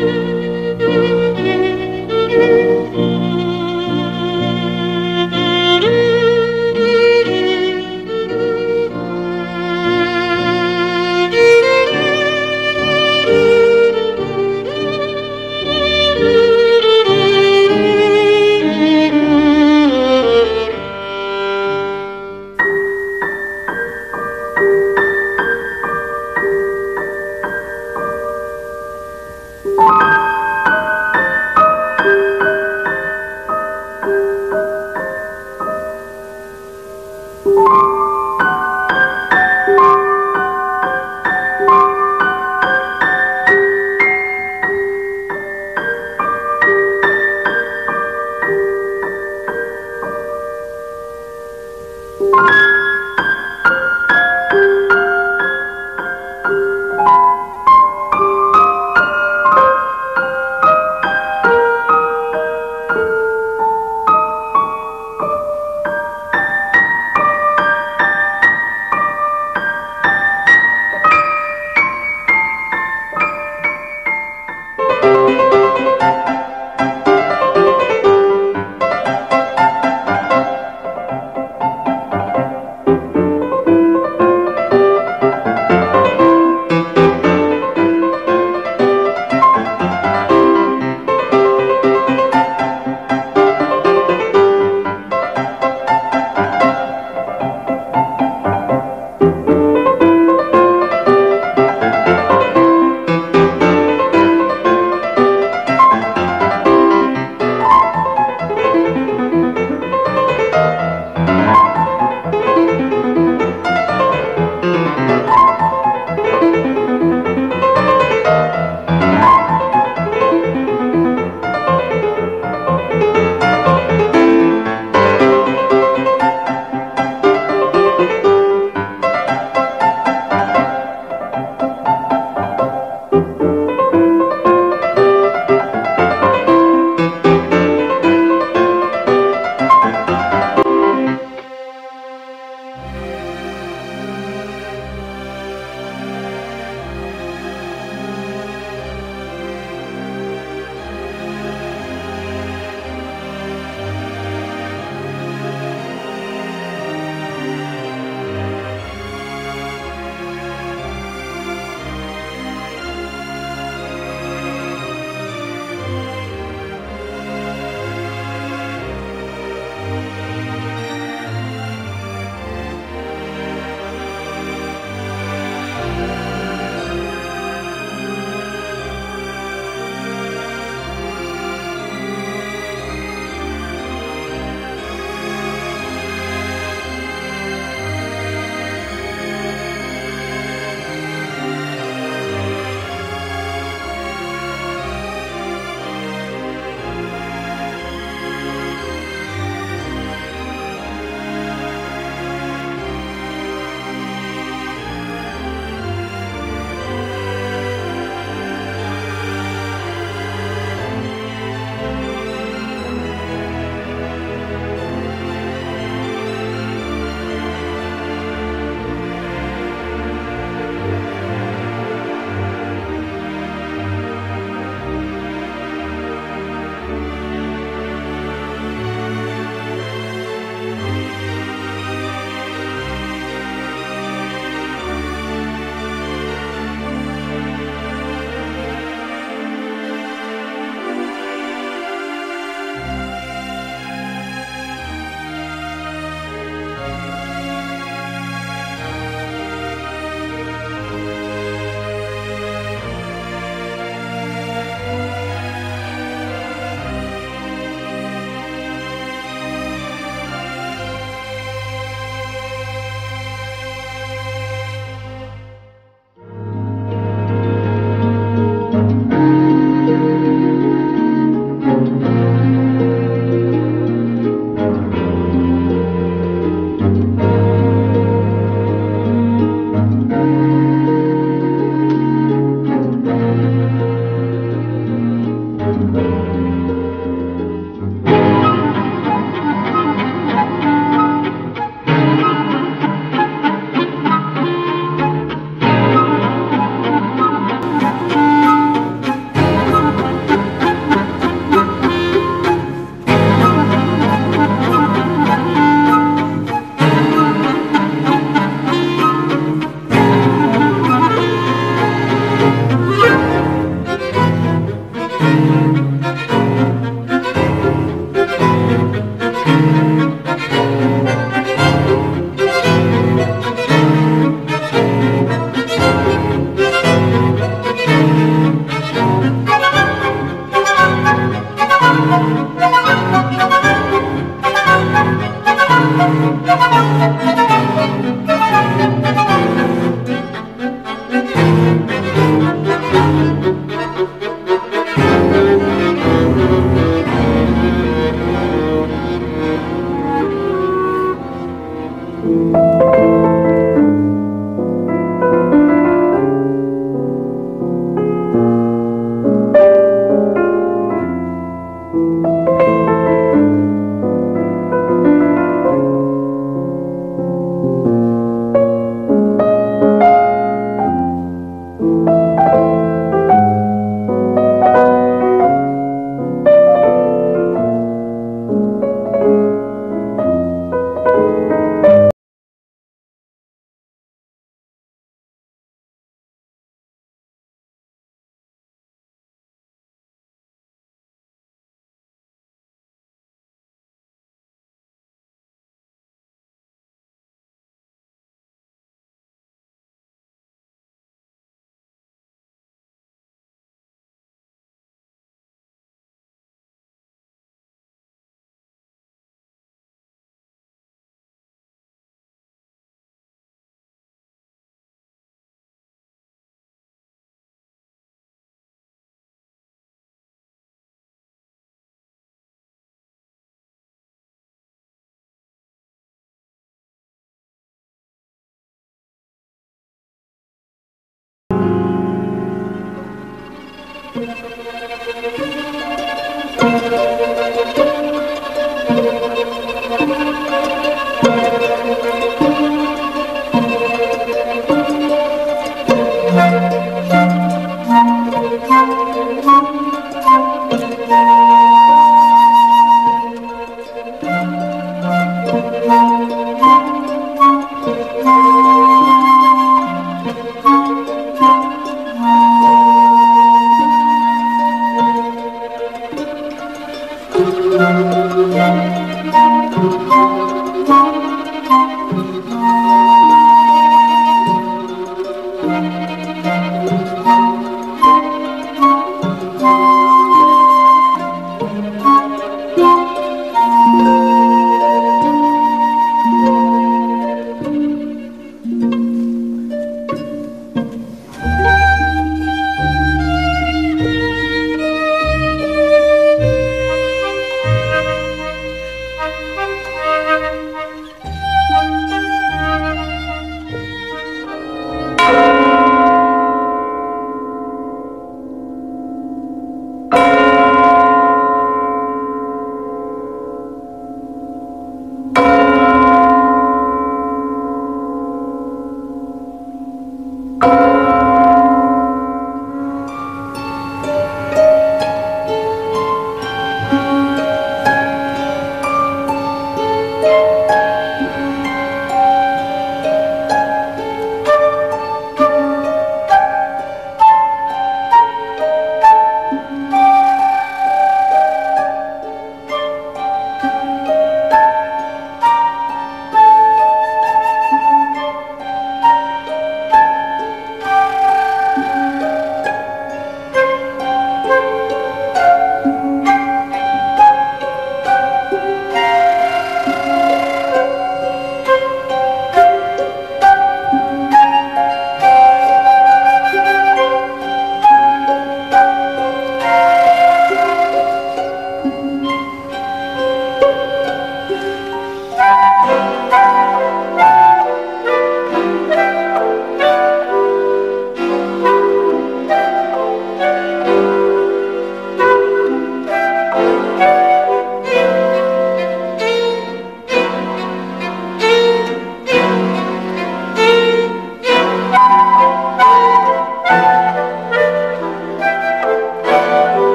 you.